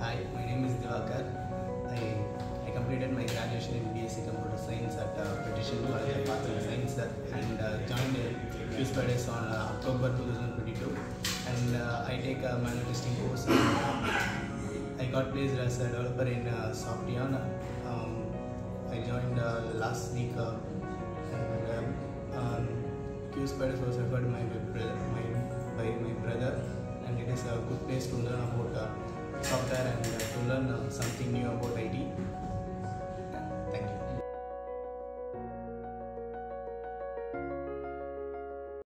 Hi, my name is Divakar. I, I completed my graduation in BSc Computer Science at uh, Patrician College of Arts and Science uh, and uh, joined uh, QSPIDERS on uh, October 2022 and uh, I take a manual testing course. I got placed as a developer in uh, Softion. Um, I joined uh, last week uh, and um, um, was referred my, my, by my brother and it is a good place to learn about learn something new about IT.